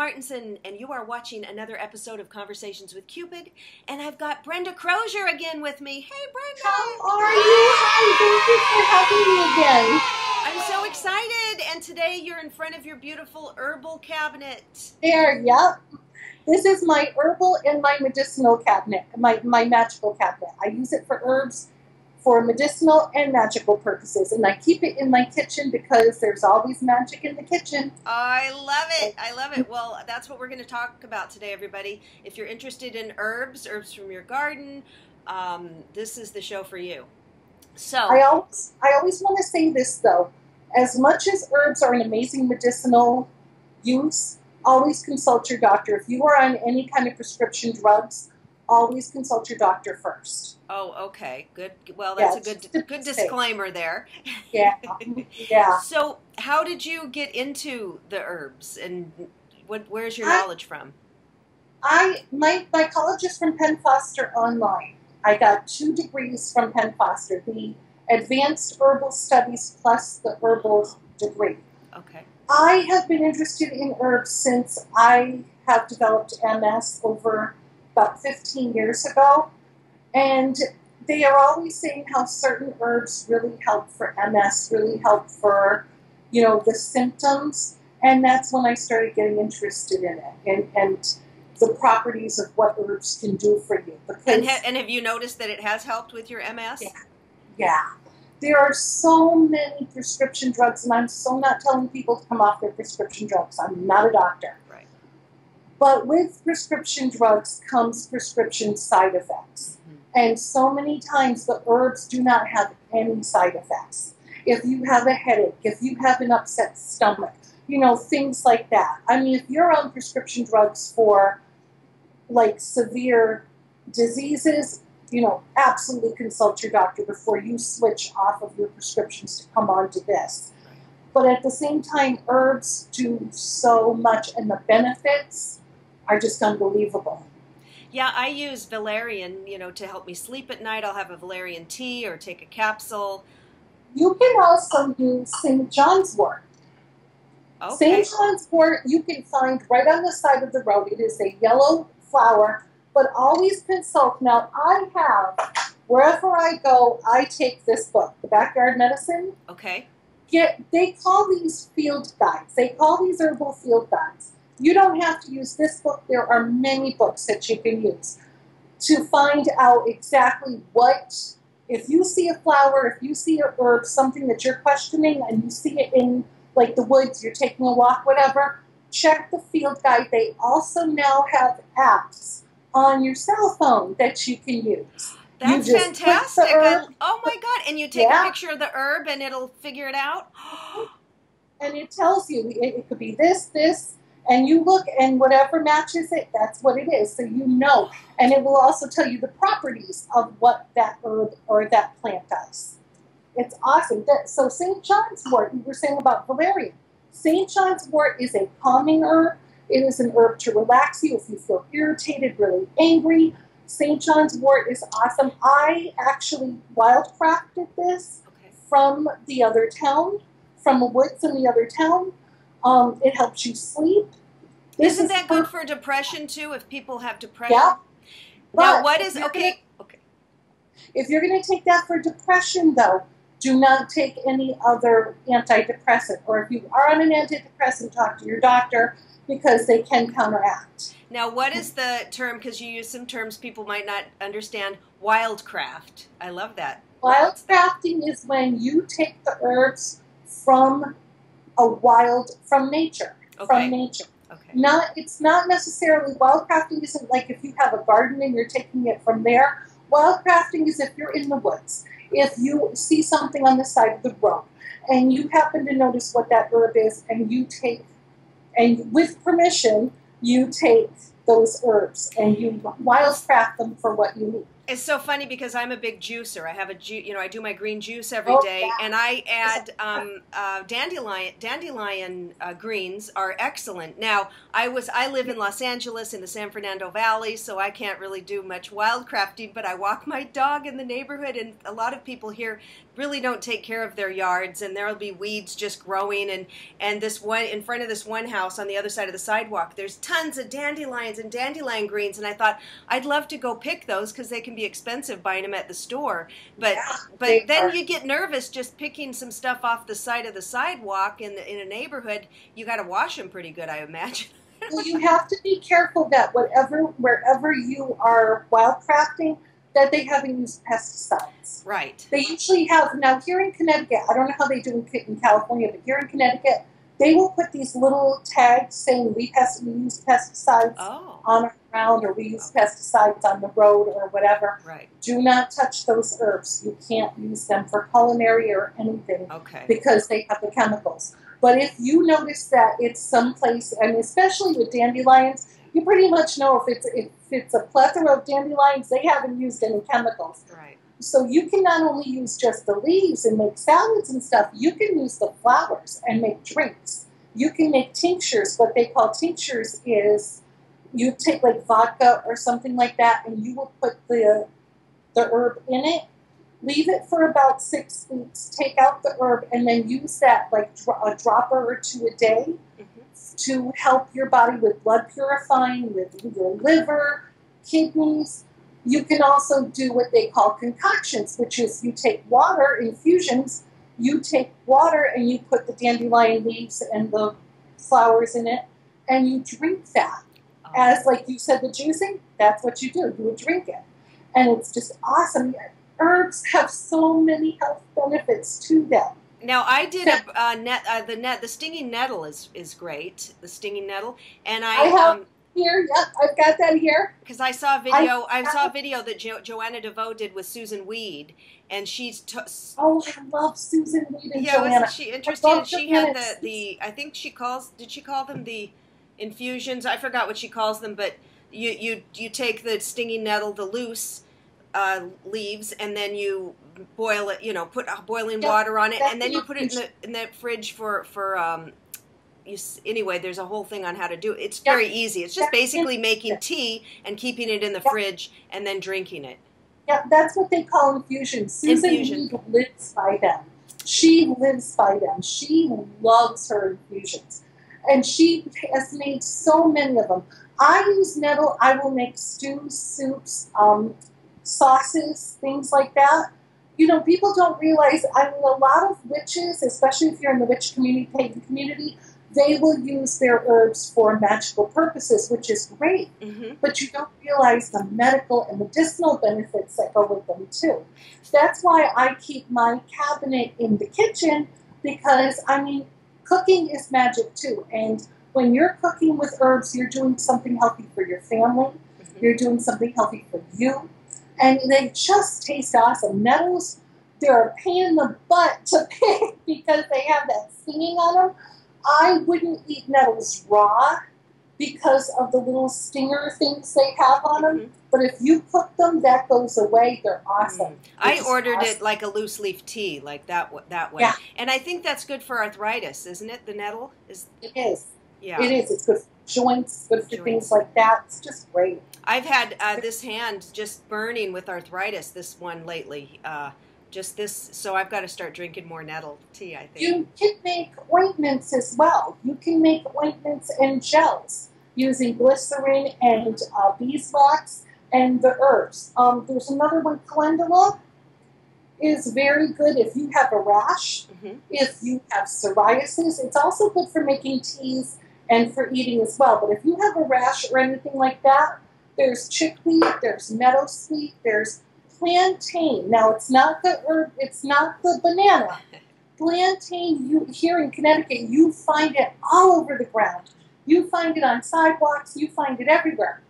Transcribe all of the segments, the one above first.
Martenson, and you are watching another episode of Conversations with Cupid. And I've got Brenda Crozier again with me. Hey, Brenda. How are you? Hi, thank you for having me again. I'm so excited. And today you're in front of your beautiful herbal cabinet. There, yep. This is my herbal and my medicinal cabinet, my, my magical cabinet. I use it for herbs for medicinal and magical purposes. And I keep it in my kitchen because there's always magic in the kitchen. I love it. I love it. Well, that's what we're going to talk about today, everybody. If you're interested in herbs, herbs from your garden, um, this is the show for you. So I always I always want to say this though. As much as herbs are an amazing medicinal use, always consult your doctor. If you are on any kind of prescription drugs, always consult your doctor first. Oh, okay. Good. Well, that's Yeah, a good good disclaimer there. Yeah. Yeah. So, how did you get into the herbs, and what? Where's your I- knowledge from? I my my college is from Penn Foster online. I got two degrees from Penn Foster, the advanced herbal studies plus the herbal degree. Okay. I have been interested in herbs since I have developed MS over about 15 years ago. And they are always saying how certain herbs really help for MS, really help for, you know, the symptoms. And that's when I started getting interested in it and, and the properties of what herbs can do for you. Because And ha- and have you noticed that it has helped with your MS? Yeah. Yeah. There are so many prescription drugs, and I'm so not telling people to come off their prescription drugs. I'm not a doctor. But with prescription drugs comes prescription side effects. Mhm. And so many times the herbs do not have any side effects. If you have a headache, if you have an upset stomach, you know, things like that. I mean, if you're on prescription drugs for like severe diseases, you know, absolutely consult your doctor before you switch off of your prescriptions to come on to this. But at the same time, herbs do so much, and the benefits are just unbelievable. Yeah, I use valerian, you know, to help me sleep at night. I'll have a valerian tea or take a capsule. You can also use St. John's wort. Okay. St. John's wort you can find right on the side of the road. It is a yellow flower, but always consult. Now, I have, wherever I go, I take this book, The Backyard Medicine. Okay. Get, they call these field guides. They call these herbal field guides. You don't have to use this book. There are many books that you can use to find out exactly what, if you see a flower, if you see a herb, something that you're questioning, and you see it in like the woods, you're taking a walk, whatever, check the field guide. They also now have apps on your cell phone that you can use. That's just click the fantastic. I- oh my god. And you take a picture of the herb and it'll figure it out? and it tells you it, it could be this, this, and you look and whatever matches it, that's what it is. So you know, and it will also tell you the properties of what that herb or that plant does. It's awesome. That, so St. John's wort, you were saying about valerian. St. John's wort is a calming herb. It is an herb to relax you if you feel irritated, really angry. St. John's wort is awesome. I actually wildcrafted this Okay. from the other town, from woods in the other town. Um, it helps you sleep. This Isn't is that good for depression too if people have depression? Yeah. Now, But what if is okay? Okay. If you're going to take that for depression, though, do not take any other antidepressant. Or if you are on an antidepressant, talk to your doctor because they can counteract. Now, what is the term? Because you use some terms people might not understand. Wildcraft. I love that. Wildcrafting is when you take the herbs from a wild, from nature, Okay. from nature. Okay. Not, it's not necessarily wildcrafting. Isn't like if you have a garden and you're taking it from there. Wildcrafting is if you're in the woods. If you see something on the side of the road and you happen to notice what that herb is, and you take, and with permission, you take those herbs and you wildcraft them for what you need. It's so funny because I'm a big juicer. I have a ju- you know I do my green juice every Oh, day, yeah. and I add um, uh, dandelion. Dandelion uh, greens are excellent. Now I was I live in Los Angeles in the San Fernando Valley, so I can't really do much wildcrafting. But I walk my dog in the neighborhood, and a lot of people here really don't take care of their yards, and there'll be weeds just growing. And and this one in front of this one house on the other side of the sidewalk, there's tons of dandelions and dandelion greens, and I thought I'd love to go pick those because they can be expensive buying them at the store. But Yeah, but then are. you get nervous just picking some stuff off the side of the sidewalk in the, in a neighborhood. You got to wash them pretty good, I imagine. Well, you have to be careful that whatever, wherever you are wildcrafting, that they haven't used pesticides. right. They usually have now here in Connecticut. I don't know how they do in, in California, but here in Connecticut, they will put these little tags saying we pest we use pesticides Oh, on our ground or we use pesticides on the road or whatever. right. Do not touch those herbs. You can't use them for culinary or anything Okay. because they have the chemicals. But if you notice that it's someplace, and especially with dandelions, you pretty much know if it's if it's a plethora of dandelions, they haven't used any chemicals. Right. So you can not only use just the leaves and make salads and stuff, you can use the flowers and make drinks. You can make tinctures. What they call tinctures is you take like vodka or something like that, and you will put the the herb in it. Leave it for about six weeks. Take out the herb, and then use that like dro- a dropper or two a day Mhm. To help your body with blood purifying, with your liver, kidneys. You can also do what they call concoctions, which is you take water infusions. You take water and you put the dandelion leaves and the flowers in it, and you drink that. Oh. As like you said, the juicing. That's what you do. You would drink it, and it's just awesome. Herbs have so many health benefits to them. Now I did a uh, net. Uh, the net. The stinging nettle is is great. The stinging nettle, and I, I have- um Here, yep, I've got that here. because I saw a video. I, saw a video that jo- Joanna DeVoe did with Susun Weed, and she's t- Oh, I love Susun Weed and yeah, Joanna. wasn't she And she had the, the I think she calls did she call them the infusions? I forgot what she calls them, but you you you take the stinging nettle, the loose uh, leaves, and then you boil it. You know, put uh, boiling water on it, that's and then you put it in the in the fridge for for. Um, you, anyway, there's a whole thing on how to do it. It's very easy. It's just That's basically it. making tea and keeping it in the fridge and then drinking it. Yeah, that's what they call infusion. Susun Infusion. Lives by them. She lives by them. She loves her infusions. And she has made so many of them. I use nettle. I will make stews, soups, um, sauces, things like that. You know, people don't realize, I mean, a lot of witches, especially if you're in the witch community, pagan community, they will use their herbs for magical purposes, which is great hmm but you don't realize the medical and medicinal benefits that go with them too. That's why I keep my cabinet in the kitchen because I mean, cooking is magic too. And when you're cooking with herbs, you're doing something healthy for your family. You're doing something healthy for you, and they just taste awesome. Nettles, they're a pain in the butt to pick because they have that stinging on them. I wouldn't eat nettles raw because of the little stinger things they have on them. Mhm. But if you cook them, that goes away. They're awesome. I Which is ordered it like a loose leaf tea, like that that way. Yeah. And I think that's good for arthritis, isn't it? The nettle is It is. yeah. It is. It's good joints, good for things like that. It's just great. I've had uh, this hand just burning with arthritis. This one lately, uh, just this. So I've got to start drinking more nettle tea. I think. You can make ointments as well. You can make ointments and gels using glycerin and uh, beeswax and the herbs. Um, there's another one, calendula, is very good if you have a rash, hmm if you have psoriasis. It's also good for making teas and for eating as well. But if you have a rash or anything like that, there's chickweed, there's meadowsweet, there's plantain. Now it's not the herb, it's not the banana. Plantain, you here in Connecticut, you find it all over the ground. You find it on sidewalks, you find it everywhere.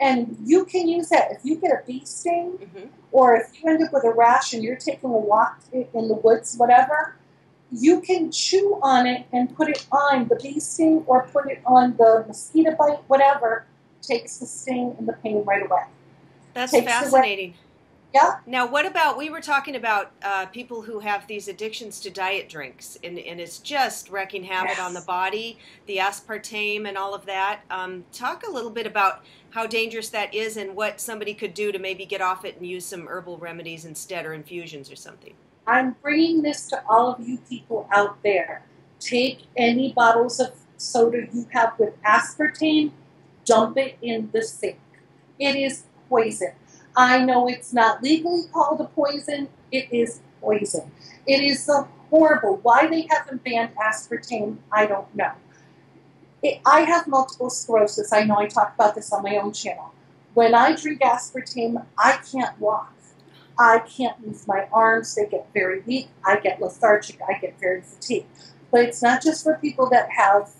And you can use that if you get a bee sting hmm or if you end up with a rash and you're taking a walk in the woods, whatever, you can chew on it and put it on the bee sting or put it on the mosquito bite, whatever, takes the sting and the pain right away. That's Takes fascinating. Yeah. Now, what about we were talking about uh, people who have these addictions to diet drinks, and, and it's just wrecking havoc Yes. on the body, the aspartame and all of that. Um, talk a little bit about how dangerous that is, and what somebody could do to maybe get off it and use some herbal remedies instead, or infusions or something. I'm bringing this to all of you people out there. Take any bottles of soda you have with aspartame, dump it in the sink. It is poison. I know it's not legally called a poison, it is poison. It is so horrible. Why they haven't banned aspartame, I don't know. It, I have multiple sclerosis. I know I talk about this on my own channel. When I drink aspartame, I can't walk. I can't move my arms. They get very weak. I get lethargic. I get very fatigued. But it's not just for people that have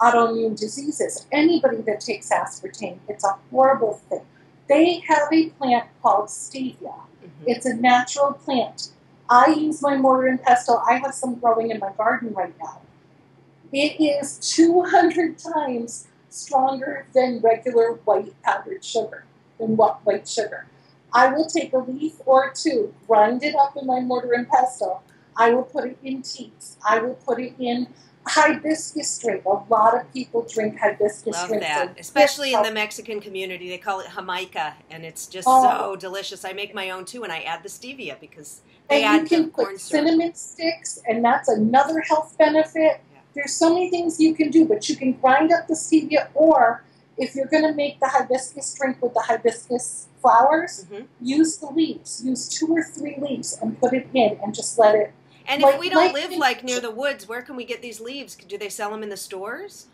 autoimmune diseases. Anybody that takes aspartame, it's a horrible thing. They have a plant called stevia. Mhm. It's a natural plant. I use my mortar and pestle. I have some growing in my garden right now. It is 200 times stronger than regular white powdered sugar, than what white sugar. I will take a leaf or two, grind it up in my mortar and pestle. I will put it in teas. I will put it in hibiscus drink. A lot of people drink hibiscus Love drink. that, especially in the Mexican community. They call it jamaica, and it's just Oh. so delicious. I make my own too, and I add the stevia because they and add you can corn put cinnamon sticks, and that's another health benefit. Yeah. There's so many things you can do, but you can grind up the stevia, or if you're going to make the hibiscus drink with the hibiscus flowers, Mhm. use the leaves. Use two or three leaves and put it in, and just let it. And Like- if we don't like live like near the woods, where can we get these leaves? Do they sell them in the stores?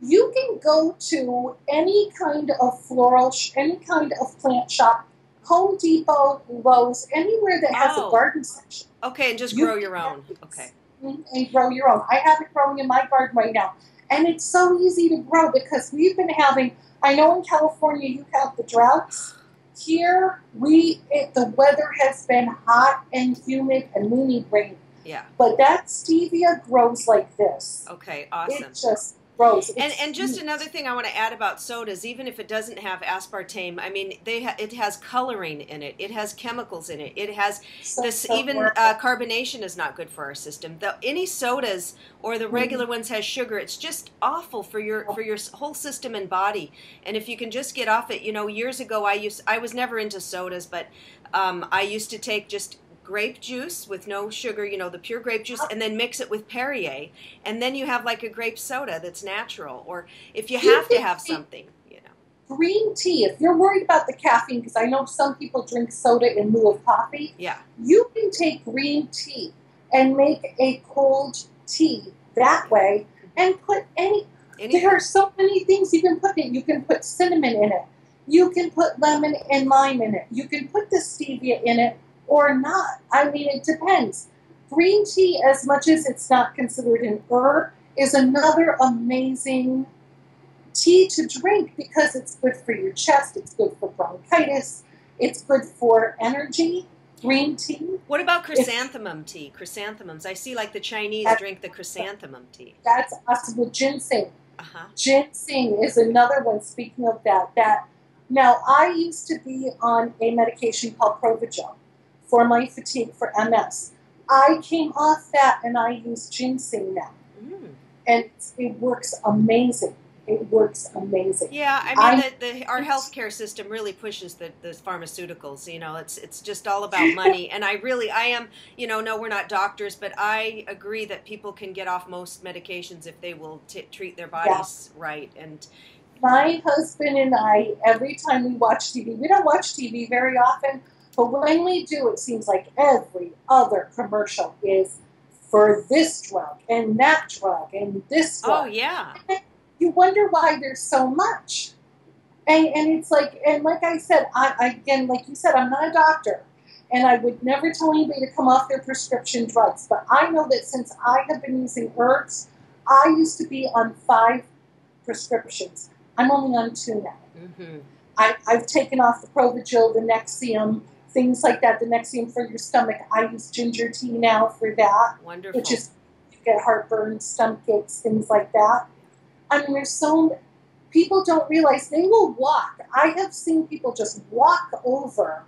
You can go to any kind of floral, sh- any kind of plant shop, Home Depot, Lowe's, anywhere that has Oh. a garden section. Okay, and just You grow your own. Okay. And grow your own. I have it growing in my garden right now. And it's so easy to grow because we've been having, I know in California you have the droughts. Here, we it, the weather has been hot and humid and we need rain. Yeah. But that stevia grows like this. Okay. Awesome. It just grows. And It's and just another thing I want to add about sodas, even if it doesn't have aspartame, I mean, they ha- it has coloring in it. It has chemicals in it. It has So- this so even uh, carbonation is not good for our system. The any sodas or the regular ones has sugar. It's just awful for your for your whole system and body. And if you can just get off it, you know, years ago I used I was never into sodas, but um, I used to take just grape juice with no sugar, you know, the pure grape juice, and then mix it with Perrier, and then you have like a grape soda that's natural. Or if you have to have something, you know, green tea. If you're worried about the caffeine, because I know some people drink soda in lieu of coffee, yeah, you can take green tea and make a cold tea that way and put any any there are so many things you can put in. You can put cinnamon in it. You can put lemon and lime in it. You can put the stevia in it or not i mean it depends green tea as much as it's not considered an herb is another amazing tea to drink because it's good for your chest it's good for bronchitis it's good for energy green tea What about chrysanthemum tea? Chrysanthemums. I see like the Chinese drink the chrysanthemum tea. that's us with ginseng Uh huh. Ginseng is another one. Speaking of that, that now I used to be on a medication called Provigil for my fatigue for MS. I came off that and I use ginseng now, Mm. and it works amazing. It works amazing. Yeah, I mean, I- the, the, our healthcare system really pushes the, the pharmaceuticals. You know, it's it's just all about money. And I really, I am, you know, no, we're not doctors, but I agree that people can get off most medications if they will t- treat their bodies right. And My husband and I, every time we watch TV, we don't watch TV very often, but when we do, it seems like every other commercial is for this drug and that drug and this drug. oh yeah, you wonder why there's so much. And, and it's like, and like I said, I, I again, like you said, I'm not a doctor, and I would never tell anybody to come off their prescription drugs. But I know that since I have been using herbs, I used to be on five prescriptions. I'm only on two now. hmm I, I've taken off the Provigil, the Nexium, things like that. The Nexium for your stomach. I use ginger tea now for that wonderful. which is you get heartburn, stomach aches, things like that. I mean, there's so people don't realize they will walk. I have seen people just walk over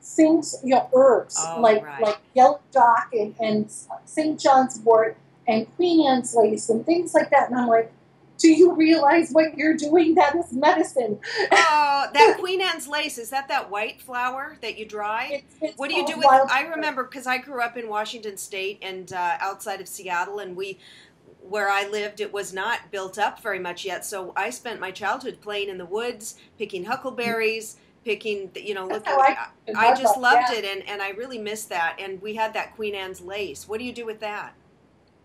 things, you know, herbs Oh, like right. like yellow dock and, and St. John's wort and Queen Anne's lace and things like that. And I'm like, do you realize what you're doing? That is medicine. Oh, that Queen Anne's lace is that that white flower that you dry? It's, it's What do you do with? wild I remember because I grew up in Washington State and uh, outside of Seattle, and we, where I lived, it was not built up very much yet. So I spent my childhood playing in the woods, picking huckleberries, picking, you know, looking. how I- I just loved that. it, and and I really miss that. And we had that Queen Anne's lace. What do you do with that?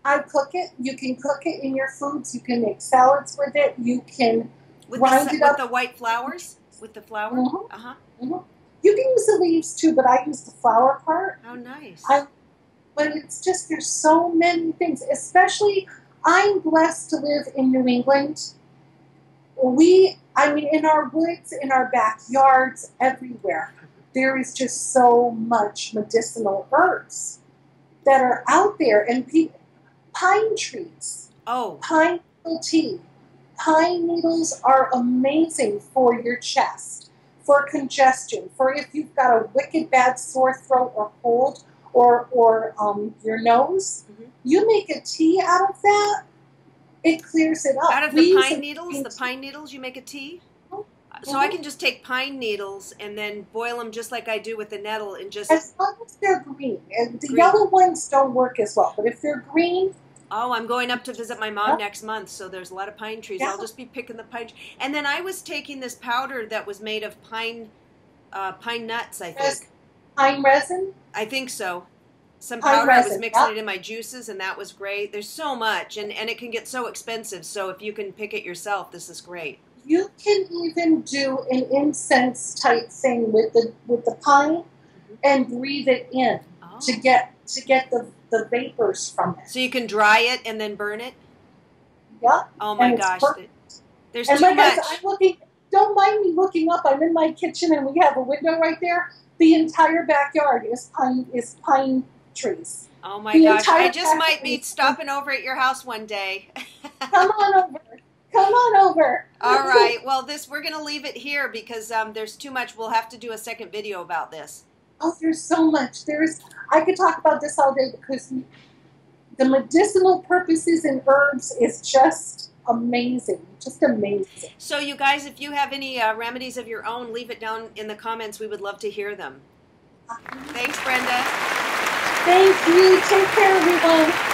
I cook it. You can cook it in your foods. You can make salads with it. You can With Grind the, it with up. the white flowers, with the flower. Mhm. Uh huh. you can use the leaves too, but I use the flower part. How nice. I- But it's just there's so many things. Especially, I'm blessed to live in New England. We, I mean, in our woods, in our backyards, everywhere, there is just so much medicinal herbs that are out there, and pe- pine trees. oh, pine needle tea. Pine needles are amazing for your chest, for congestion, for if you've got a wicked bad sore throat or cold or or um, your nose. Mhm. You make a tea out of that, it clears it up. out of We the pine needles, the pine needles, you make a tea. Mhm. So I can just take pine needles and then boil them just like I do with the nettle, and just As long as they're green, and the Green. yellow ones don't work as well. But if they're green, oh, I'm going up to visit my mom next month, so there's a lot of pine trees. Yeah. I'll just be picking the pine. And then I was taking this powder that was made of pine, uh, pine nuts. I think. Pine resin, I think so. Some Pine powder. I was mixing yeah. it in my juices, and that was great. There's so much, and and it can get so expensive. So if you can pick it yourself, this is great. you can even do an incense type thing with the with the pine and breathe it in. Oh. to get to get the, the vapors from it. So you can dry it and then burn it. Yeah. Oh my gosh, perfect. there's And too like I much. said, I'm looking don't mind me looking up. I'm in my kitchen and we have a window right there. The entire backyard is pine is pine trees. Oh my The gosh, I just might be stopping over at your house one day. Come on over. Come on over. All right. Well, this we're gonna leave it here because um, there's too much. We'll have to do a second video about this. Oh, there's so much. There's I could talk about this all day because the medicinal purposes in herbs is just amazing. Just amazing. So, you guys, if you have any uh, remedies of your own, leave it down in the comments. We would love to hear them. Thanks, Brenda. Thank you. Take care, everyone.